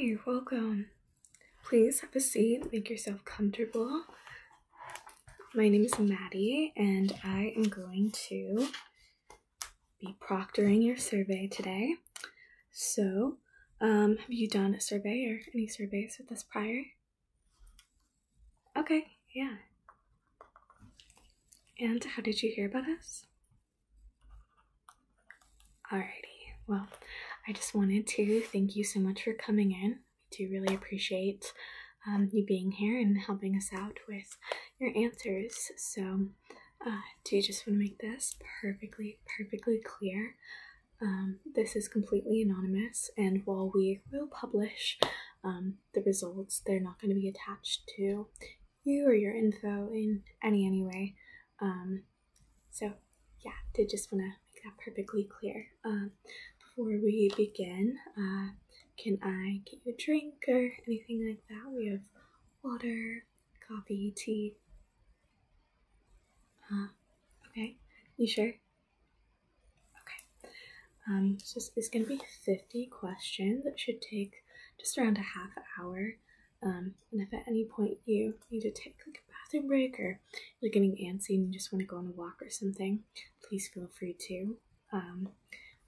Hi, welcome. Please have a seat, make yourself comfortable. My name is Madi, and I am going to be proctoring your survey today. So, um, have you done a survey or any surveys with us prior? Okay, yeah. And how did you hear about us? Alrighty, well, I just wanted to thank you so much for coming in. We do really appreciate um, you being here and helping us out with your answers. So, uh, do just want to make this perfectly, perfectly clear? Um, this is completely anonymous, and while we will publish um, the results, they're not going to be attached to you or your info in any any way. Um, so, yeah, did just want to make that perfectly clear. Um, before we begin, uh, can I get you a drink or anything like that? We have water, coffee, tea. Uh, okay, you sure? Okay. Um, so it's going to be 50 questions. It should take just around a half hour. Um, and if at any point you need to take like a bathroom break or you're getting antsy and you just want to go on a walk or something, please feel free to. Um,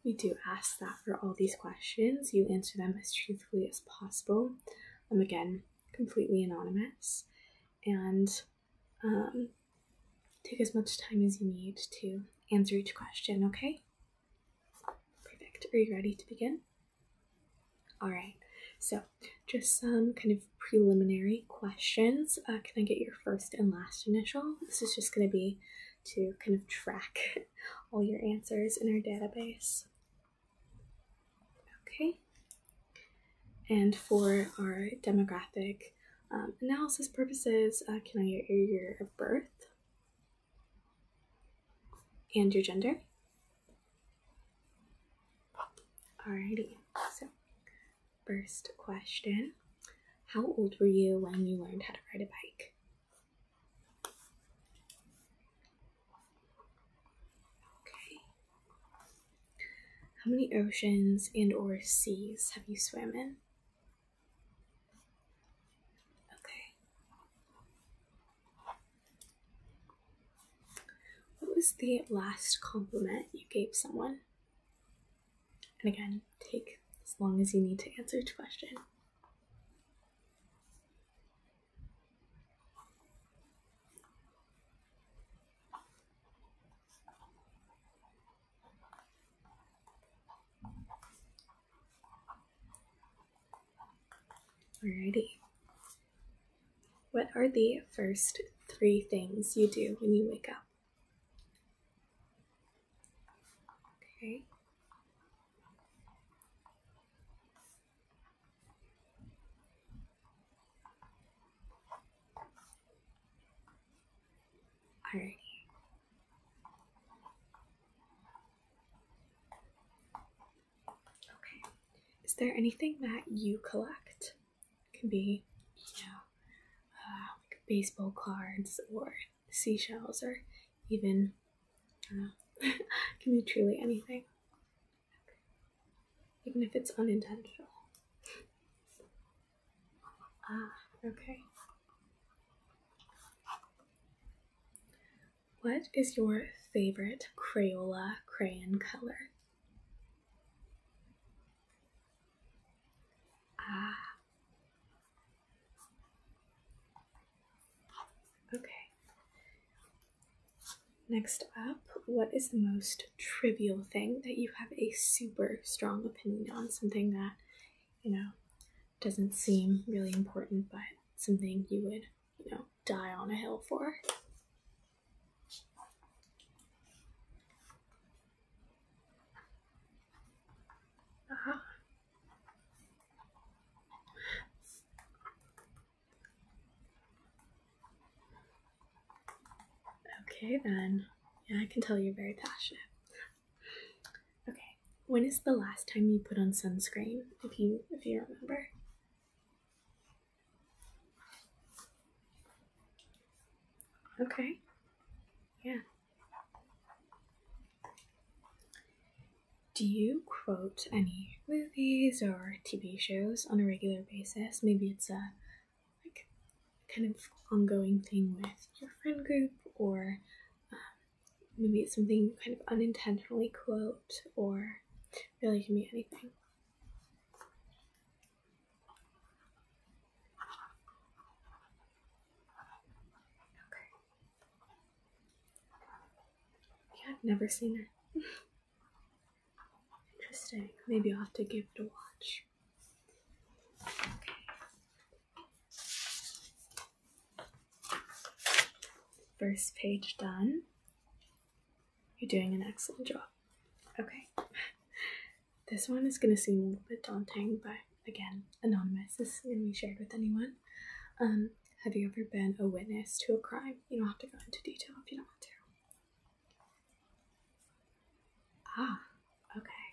we do ask that for all these questions, you answer them as truthfully as possible. Um, again, completely anonymous, and um, take as much time as you need to answer each question. Okay. Perfect. Are you ready to begin? All right. So, just some kind of preliminary questions. Uh, can I get your first and last initial? This is just going to be to kind of track all your answers in our database. Okay. And for our demographic um, analysis purposes, uh, can I get your year of birth and your gender? Alrighty, so first question How old were you when you learned how to ride a bike? How many oceans and or seas have you swam in? Okay. What was the last compliment you gave someone? And again, take as long as you need to answer each question. Alrighty. What are the first three things you do when you wake up? Okay. Alrighty. Okay. Is there anything that you collect? Can be, you know, uh, like baseball cards or seashells or even, uh, can be truly anything. Even if it's unintentional. Ah, okay. What is your favorite Crayola crayon color? Ah. Okay. Next up, what is the most trivial thing that you have a super strong opinion on? Something that, you know, doesn't seem really important, but something you would, you know, die on a hill for. Okay, then. Yeah, I can tell you're very passionate. Okay, when is the last time you put on sunscreen? If you if you remember. Okay. Yeah. Do you quote any movies or TV shows on a regular basis. Maybe it's a like kind of ongoing thing with your friend group, or maybe it's something you kind of unintentionally quote, or really can be anything. Okay. Yeah, I've never seen it. Interesting. Maybe I'll have to give it a watch. First page done. You're doing an excellent job. Okay. This one is going to seem a little bit daunting, but again, anonymous. This isn't going to be shared with anyone. Um, have you ever been a witness to a crime? You don't have to go into detail if you don't want to. Ah, okay.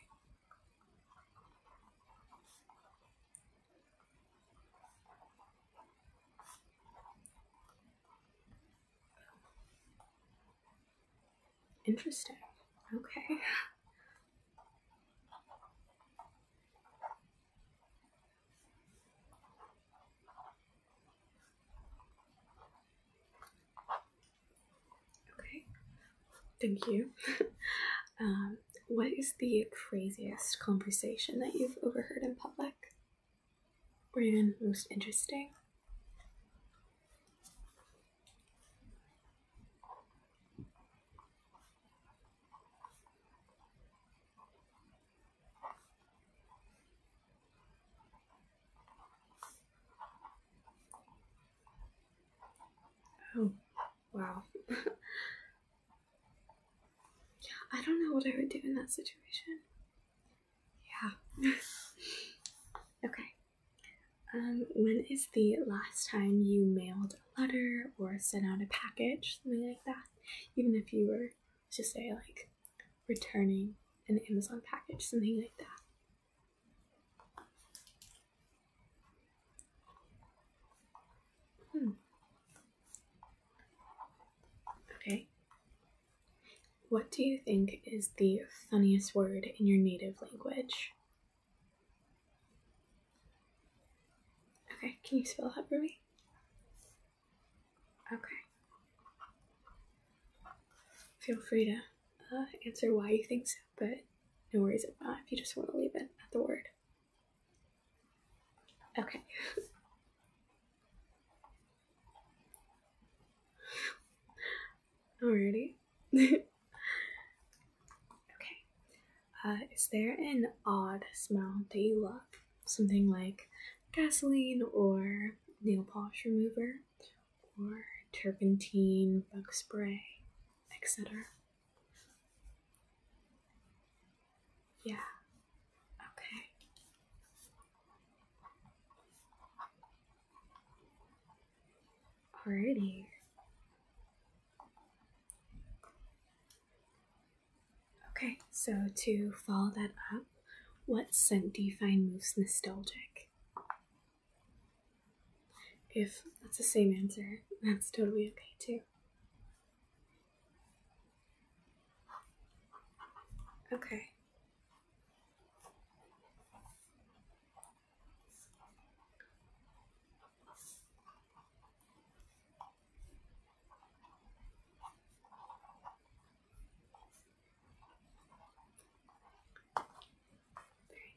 Interesting. Okay. Okay, thank you. um, what is the craziest conversation that you've overheard in public? Or even most interesting? Oh, wow. yeah, I don't know what I would do in that situation. Yeah. okay. Um, when is the last time you mailed a letter or sent out a package, something like that? Even if you were, to say, like returning an Amazon package, something like that. Hmm. Okay. What do you think is the funniest word in your native language? Okay, can you spell that for me? Okay. Feel free to uh, answer why you think so, but no worries if not, if you just want to leave it at the word. Okay. Alrighty. okay. Uh, is there an odd smell that you love? Something like gasoline or nail polish remover or turpentine, bug spray, etc. Yeah. Okay. Alrighty. Okay, so to follow that up, what scent do you find most nostalgic? If that's the same answer, that's totally okay too. Okay.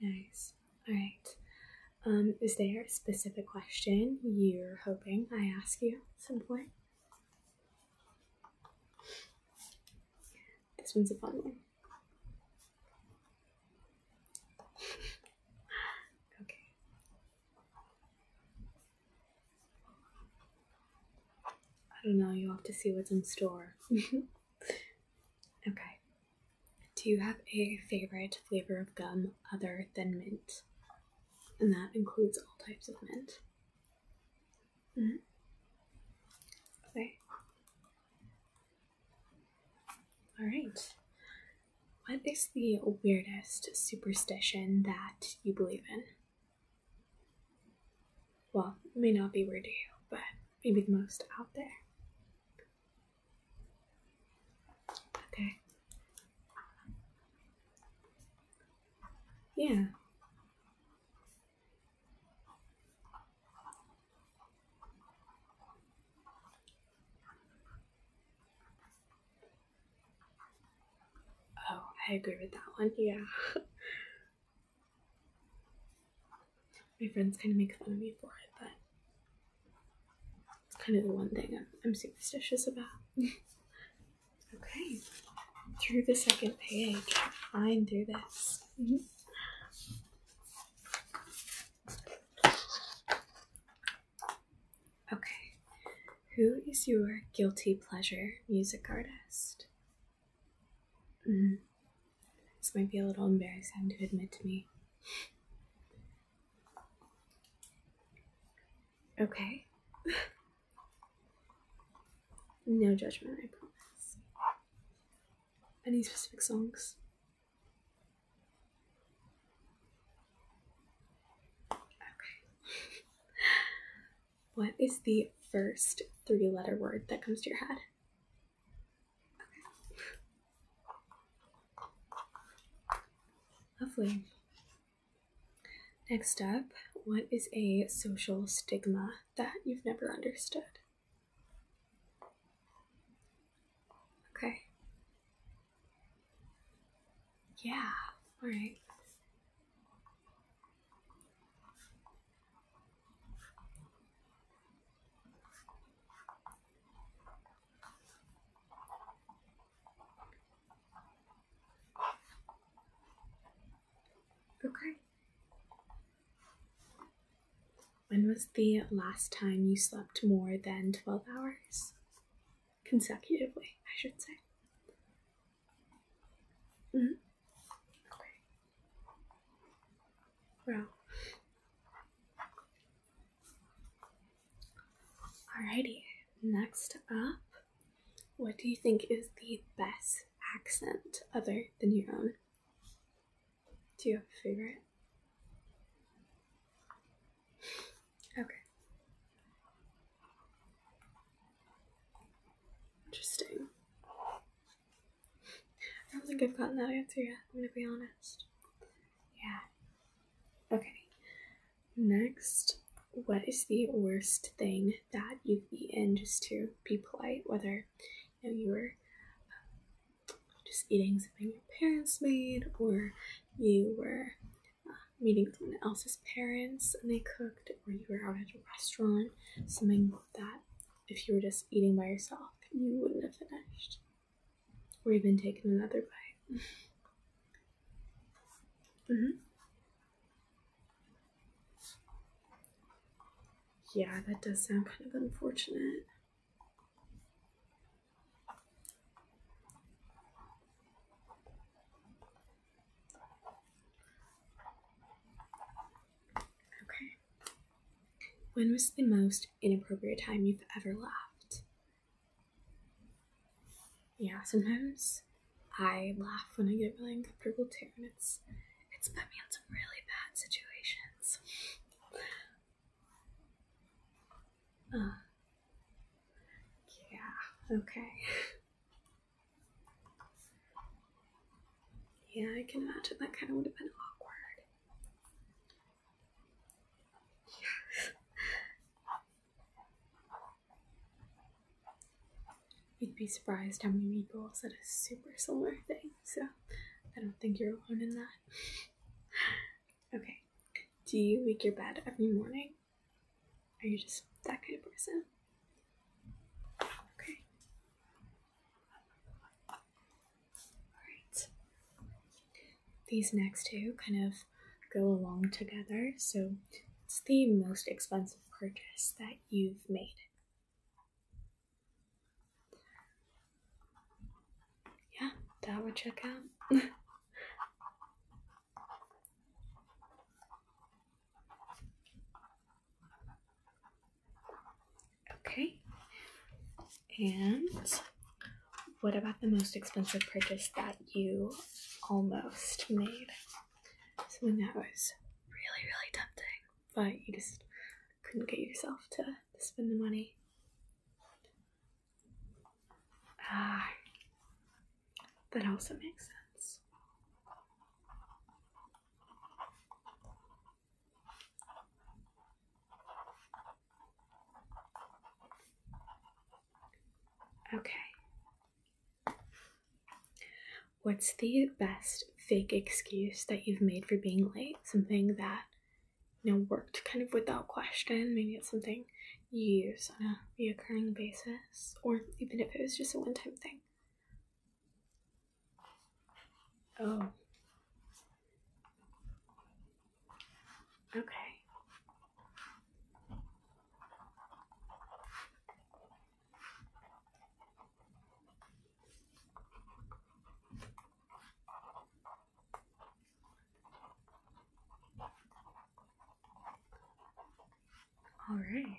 Nice. All right. Um, is there a specific question you're hoping I ask you at some point? This one's a fun one. okay. I don't know, you'll have to see what's in store. okay. Do you have a favorite flavor of gum other than mint? And that includes all types of mint. Mm-hmm. Okay. Alright. What is the weirdest superstition that you believe in? Well, it may not be weird to you, but maybe the most out there. Yeah. Oh, I agree with that one. Yeah. My friends kind of make fun of me for it, but it's kind of the one thing I'm, I'm superstitious about. okay. Through the second page, I'm through this. Mm -hmm. Okay, who is your guilty pleasure music artist? Mm. This might be a little embarrassing to admit to me. Okay. no judgment, I promise. Any specific songs? What is the first three letter word that comes to your head? Lovely. Next up, what is a social stigma that you've never understood? Okay. Yeah, alright. Okay. When was the last time you slept more than 12 hours? Consecutively, I should say. Mm-hmm. Okay. Well. Alrighty, next up, what do you think is the best accent other than your own? Do you have a favorite? Okay. Interesting. I don't think I've gotten that answer yet, I'm gonna be honest. Yeah. Okay. Next, what is the worst thing that you've eaten just to be polite? Whether you know you were uh, just eating something your parents made, or you were uh, meeting someone else's parents and they cooked, or you were out at a restaurant, something that if you were just eating by yourself, you wouldn't have finished, or even taken another bite. hmm Yeah, that does sound kind of unfortunate. Okay. When was the most inappropriate time you've ever laughed? Yeah, sometimes I laugh when I get really uncomfortable too, and it's it's put me in some really bad situations. Uh, yeah, okay. Yeah, I can imagine that kind of would have been awkward. You'd be surprised how many people said a super similar thing, so I don't think you're alone in that. Okay, do you make your bed every morning? Are you just that kind of person? Okay. Alright. These next two kind of go along together. So, it's the most expensive purchase that you've made? That would check out. Okay. And what about the most expensive purchase that you almost made? Something that was really, really tempting, but you just couldn't get yourself to, to spend the money. Ah, that also makes sense. Okay. what's the best fake excuse that you've made for being late? Something that you know worked kind of without question. Maybe it's something you use on a reoccurring basis, or even if it was just a one-time thing. Oh. Okay. All right. Yeah,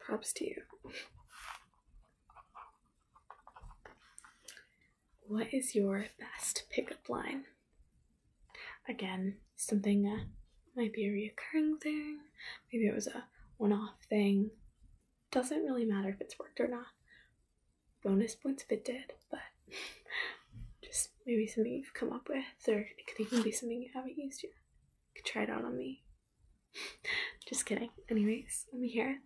props to you. What is your best pickup line? Again, something that might be a reoccurring thing. Maybe it was a one off thing. Doesn't really matter if it's worked or not. Bonus points if it did, but just maybe something you've come up with, or it could even be something you haven't used yet. You could try it out on me. Just kidding. Anyways, let me hear it.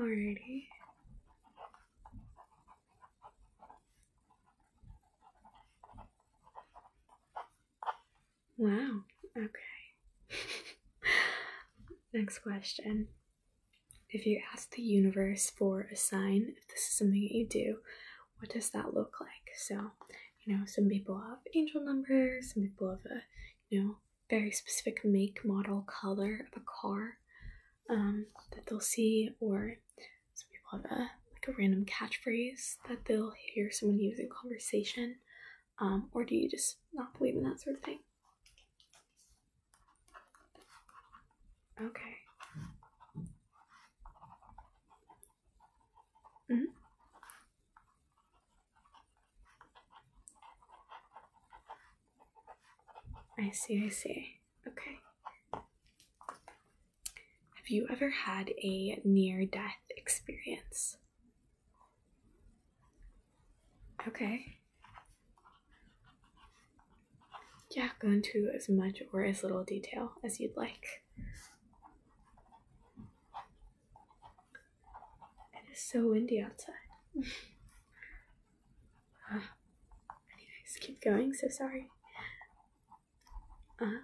Alrighty. Wow. Okay. Next question. If you ask the universe for a sign, if this is something that you do, what does that look like? So, you know, some people have angel numbers, some people have a, you know, very specific make, model, color of a car um, that they'll see, or some people have a like a random catchphrase that they'll hear someone use in conversation. Um, or do you just not believe in that sort of thing? Okay. Mm-hmm. I see, I see. Okay. Have you ever had a near death experience? Okay. Yeah, go into as much or as little detail as you'd like. It is so windy outside. uh, anyways, keep going, so sorry. Uh,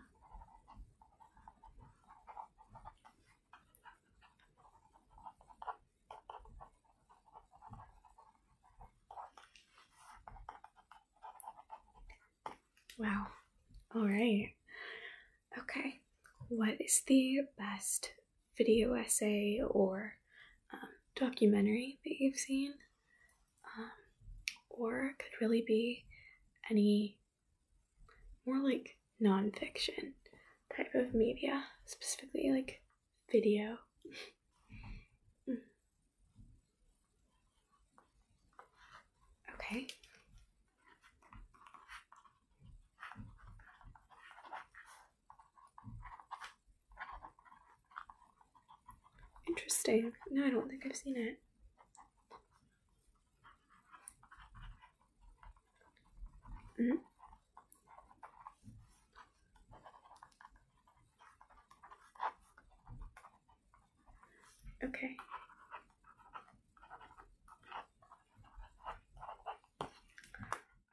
wow. All right. Okay. What is the best video essay or um, documentary that you've seen? Um, or could really be any more like nonfiction type of media, specifically like video. Mm. Okay. Interesting. No, I don't think I've seen it. Mm-hmm. Okay.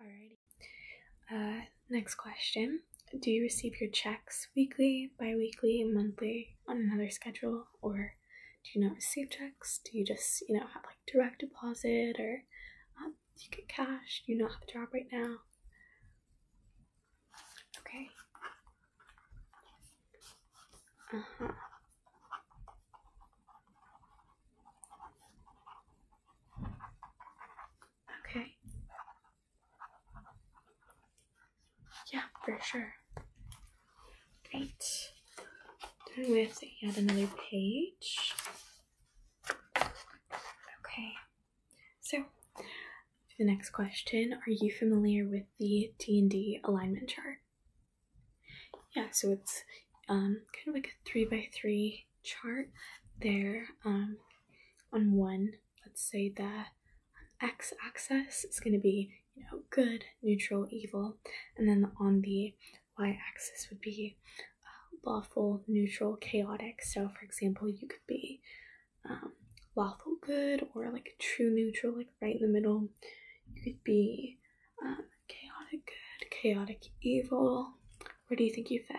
Alrighty. Uh, next question. Do you receive your checks weekly, bi weekly, monthly, on another schedule, or do you not receive checks? Do you just, you know, have like direct deposit or um, do you get cash? Do you not have a job right now? Okay. Uh huh. Okay. Yeah, for sure. Great. Then we have to add another page. Okay. So, the next question, are you familiar with the D&D alignment chart? Yeah, so it's um, kind of like a three by three chart. There, um, on one, let's say the x axis is going to be you know good, neutral, evil, and then on the y axis would be uh, lawful, neutral, chaotic. So, for example, you could be um, lawful good or like true neutral, like right in the middle. You could be um, chaotic good, chaotic evil. Where do you think you fit?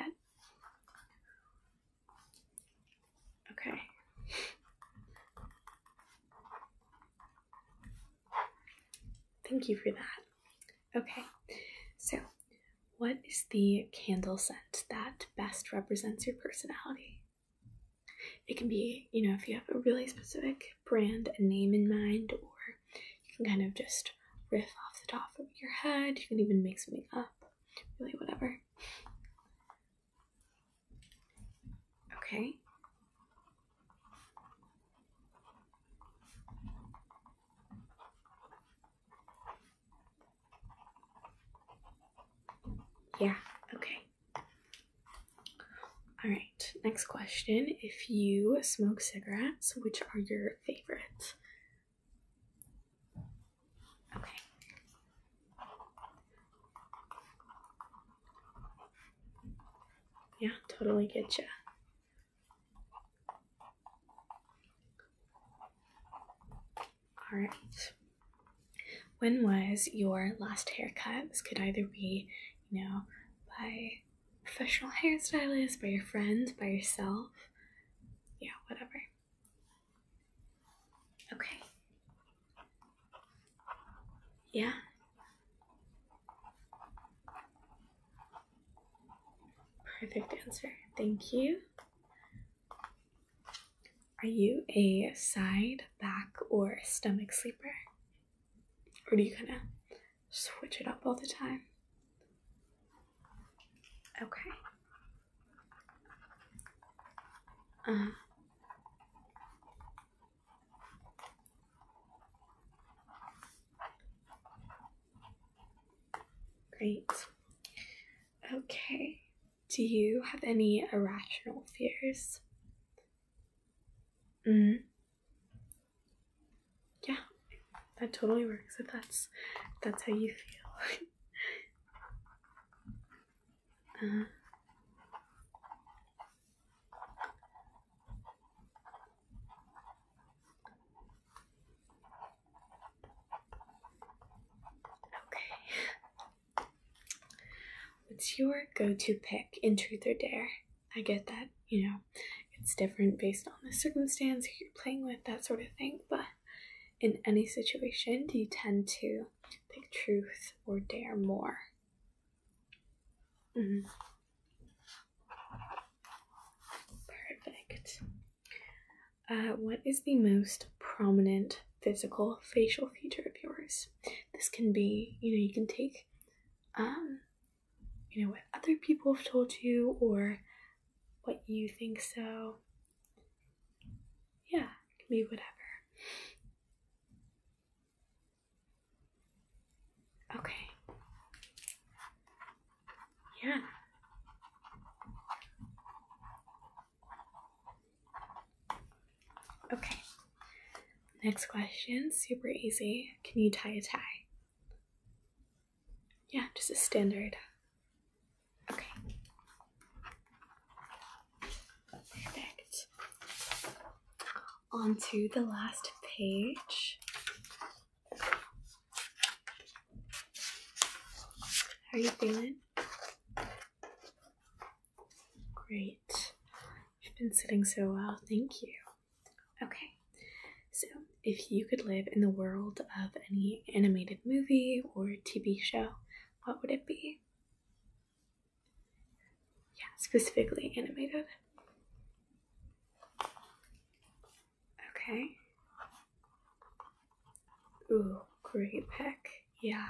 Okay. Thank you for that. Okay, so what is the candle scent that best represents your personality? It can be, you know, if you have a really specific brand and name in mind, or you can kind of just riff off the top of your head. You can even make something up, really, whatever. Okay. Yeah, okay. Alright, next question. If you smoke cigarettes, which are your favorite? Okay. Yeah, totally get you. Alright. When was your last haircut? This could either be, you know, by professional hairstylist, by your friends, by yourself. Yeah, whatever. Okay. Yeah. Perfect answer. Thank you. Are you a side, back, or stomach sleeper? Or do you kind of switch it up all the time? Okay. Uh -huh. great. Okay. Do you have any irrational fears? Mm. Yeah, that totally works if that's if that's how you feel. uh, okay. What's your go-to pick in Truth or Dare? I get that, you know, it's different based on the circumstance you're playing with, that sort of thing, but in any situation, do you tend to pick truth or dare more? Mm-hmm. Perfect. Uh, what is the most prominent physical facial feature of yours? This can be, you know, you can take, um, you know, what other people have told you or what you think so. Yeah, it can be whatever. Okay. Yeah. Okay. Next question, super easy. Can you tie a tie? Yeah, just a standard. Okay. Perfect. On to the last page. How are you feeling? Great. You've been sitting so well. Thank you. Okay. So, if you could live in the world of any animated movie or TV show, what would it be? Yeah, specifically animated. Okay. Ooh, great pick. Yeah.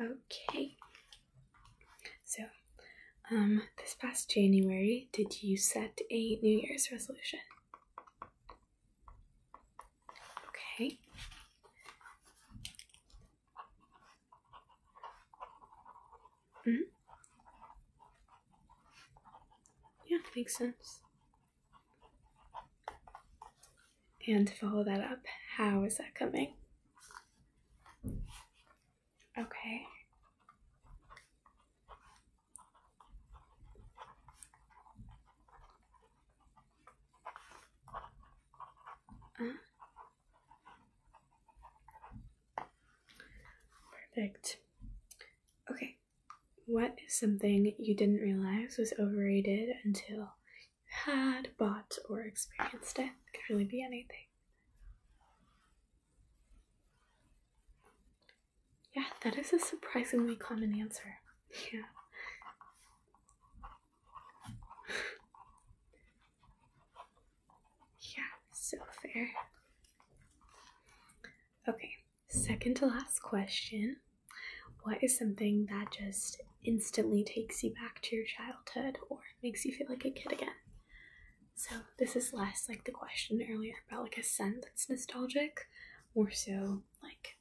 Okay. So, um, this past January, did you set a New Year's resolution? Okay. Mm -hmm. makes sense. And to follow that up, how is that coming? Okay. Perfect. Okay. What is something you didn't realize was overrated until you had, bought, or experienced it? It could really be anything. Yeah, that is a surprisingly common answer. Yeah. Yeah, so fair. Okay, second to last question. What is something that just instantly takes you back to your childhood or makes you feel like a kid again? So, this is less like the question earlier about like a scent that's nostalgic, more so like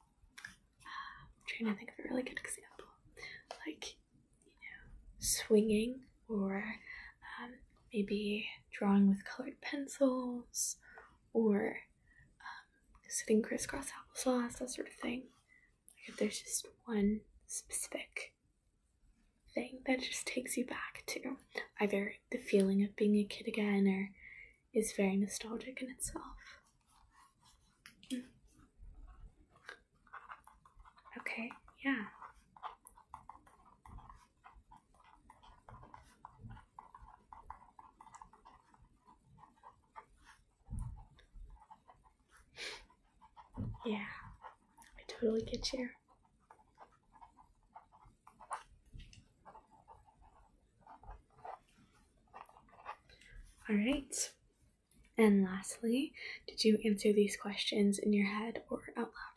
trying to think of a really good example. Like, you know, swinging or um, maybe drawing with colored pencils or um, sitting crisscross applesauce, that sort of thing. Like if there's just one specific thing that just takes you back to either the feeling of being a kid again or is very nostalgic in itself. Okay, yeah. Yeah, I totally get you. All right. And lastly, did you answer these questions in your head or out loud?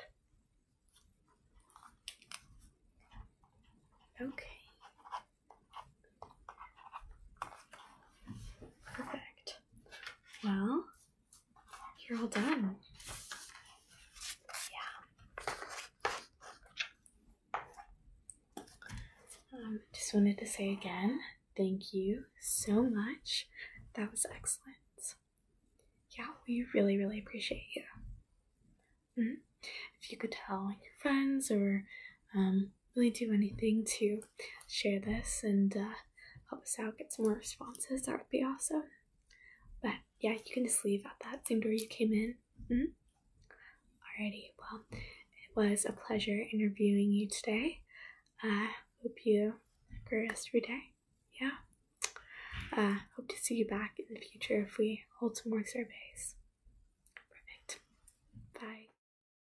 Okay. Perfect. Well, you're all done. Yeah. Um, just wanted to say again, thank you so much. That was excellent. Yeah, we really, really appreciate you. Mm-hmm. If you could tell your friends or um, really do anything to share this and uh, help us out get some more responses, that would be awesome. But yeah, you can just leave at that same door you came in. Mm-hmm. Alrighty, well, it was a pleasure interviewing you today. I uh, hope you have a great rest of your day. Yeah. Uh, hope to see you back in the future if we hold some more surveys.